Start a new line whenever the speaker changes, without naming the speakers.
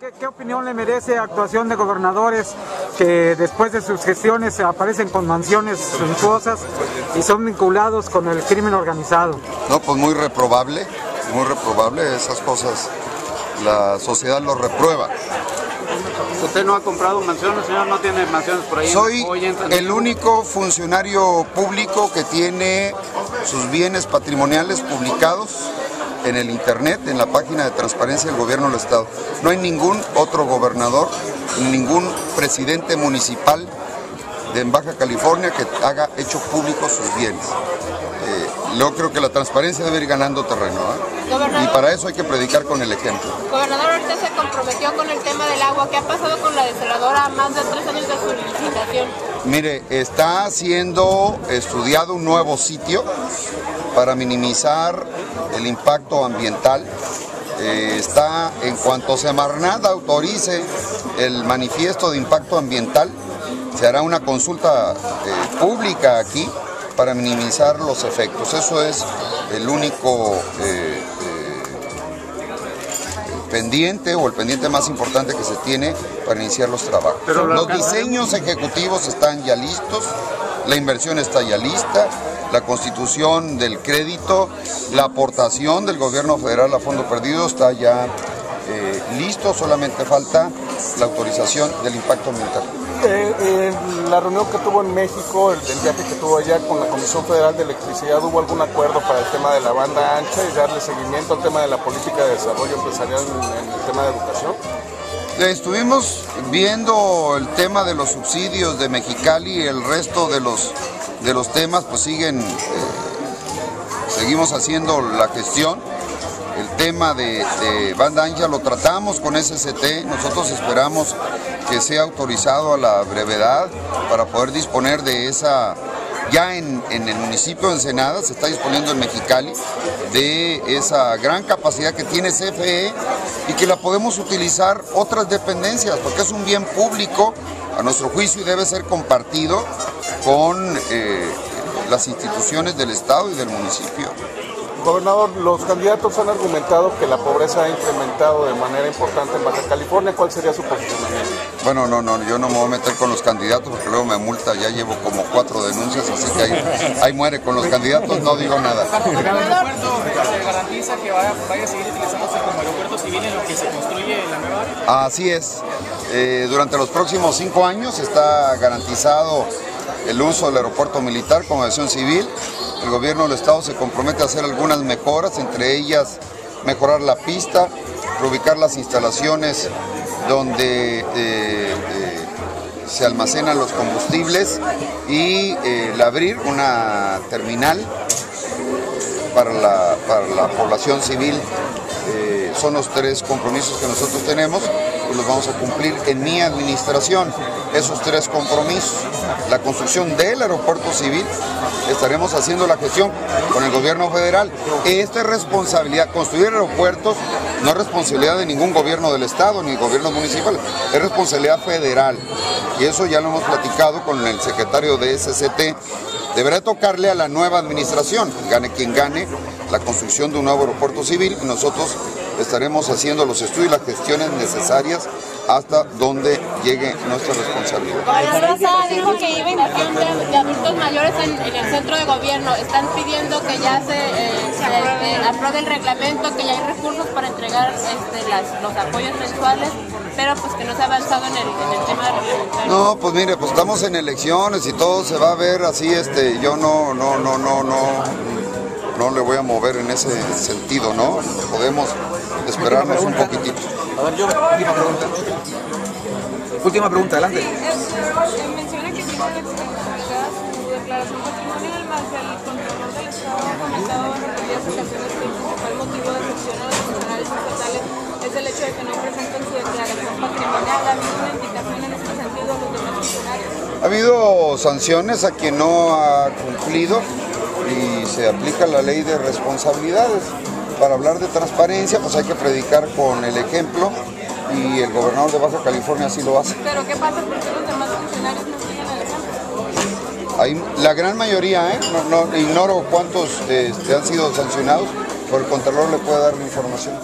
¿Qué, qué opinión le merece actuación de gobernadores que después de sus gestiones aparecen con mansiones suntuosas y son vinculados con el crimen organizado?
No, pues muy reprobable, muy reprobable, esas cosas la sociedad lo reprueba.
Usted no ha comprado mansiones, señor, no tiene mansiones por ahí.
Soy el único funcionario público que tiene sus bienes patrimoniales publicados en el internet, en la página de transparencia del gobierno del estado. No hay ningún otro gobernador, ningún presidente municipal de Baja California que haga hecho públicos sus bienes. Eh, yo creo que la transparencia debe ir ganando terreno ¿eh? Y para eso hay que predicar con el ejemplo.
Gobernador, usted se comprometió con el tema del agua. ¿Qué ha pasado con la desaladora más de tres años de su licitación?
Mire, está siendo estudiado un nuevo sitio para minimizar el impacto ambiental. Eh, está, en cuanto Semarnat autorice el manifiesto de impacto ambiental, se hará una consulta eh, pública aquí para minimizar los efectos. Eso es el único eh, pendiente o el pendiente más importante que se tiene para iniciar los trabajos.
Pero
los diseños ejecutivos están ya listos, la inversión está ya lista, la constitución del crédito, la aportación del gobierno federal a fondo perdido está ya eh, listo, solamente falta la autorización del impacto ambiental.
Eh, eh, la reunión que tuvo en México, el, el viaje que tuvo allá con la Comisión Federal de Electricidad, ¿hubo algún acuerdo para el tema de la banda ancha y darle seguimiento al tema de la política de desarrollo empresarial en, en el tema de educación?
Estuvimos viendo el tema de los subsidios de Mexicali y el resto de los, de los temas, pues siguen, eh, seguimos haciendo la gestión. El tema de, de banda ancha lo tratamos con SCT, nosotros esperamos que sea autorizado a la brevedad para poder disponer de esa, ya en, en el municipio de Ensenada se está disponiendo en Mexicali de esa gran capacidad que tiene CFE y que la podemos utilizar otras dependencias porque es un bien público a nuestro juicio y debe ser compartido con eh, las instituciones del Estado y del municipio.
Gobernador, los candidatos han argumentado que la pobreza ha incrementado de manera importante en Baja California. ¿Cuál sería su posicionamiento?
Bueno, no, no, yo no me voy a meter con los candidatos porque luego me multa, ya llevo como cuatro denuncias, así que ahí, ahí muere con los candidatos, no digo nada.
¿El aeropuerto se garantiza que vaya, vaya a seguir utilizándose como aeropuerto civil en lo que se construye la nueva área?
Así es. Eh, durante los próximos cinco años está garantizado el uso del aeropuerto militar como aviación civil. El gobierno del estado se compromete a hacer algunas mejoras, entre ellas mejorar la pista, reubicar las instalaciones donde eh, eh, se almacenan los combustibles y eh, el abrir una terminal para la, para la población civil. Son los tres compromisos que nosotros tenemos y los vamos a cumplir en mi administración. Esos tres compromisos. La construcción del aeropuerto civil, estaremos haciendo la gestión con el gobierno federal. Esta es responsabilidad, construir aeropuertos no es responsabilidad de ningún gobierno del estado ni gobiernos municipales, es responsabilidad federal. Y eso ya lo hemos platicado con el secretario de SCT Deberá tocarle a la nueva administración, gane quien gane, la construcción de un nuevo aeropuerto civil y nosotros estaremos haciendo los estudios y las gestiones necesarias hasta donde llegue nuestra responsabilidad.
Lozada dijo que iba de, de adultos mayores en, en el centro de gobierno. Están pidiendo que ya se, eh, se, este, apruebe el reglamento, que ya hay recursos para entregar este, las- los apoyos mensuales, pero pues que no se ha avanzado en el, en el tema reglamentario.
No, pues mire, pues estamos en elecciones y todo se va a ver así, este, yo no, no, no, no, no, no le voy a mover en ese sentido, ¿no? Podemos esperarnos un poquitito.
A ver, yo, última pregunta. Última pregunta, adelante.
menciona que tiene responsabilidad su declaración patrimonial, más el Contralor del Estado ha comentado en repetidas ocasiones que el principal motivo de excepción a los funcionarios estatales es el hecho de que no presenten su declaración patrimonial. ¿Ha habido una indicación en este sentido a los demás funcionarios?
Ha habido sanciones a quien no ha cumplido y se aplica la ley de responsabilidades. Para hablar de transparencia, pues hay que predicar con el ejemplo y el gobernador de Baja California así lo hace.
Pero ¿qué pasa porque los demás funcionarios no siguen el ejemplo?
Hay, la gran mayoría, ¿eh? no, no- ignoro cuántos este, han sido sancionados, pero el Contralor le puede dar la información.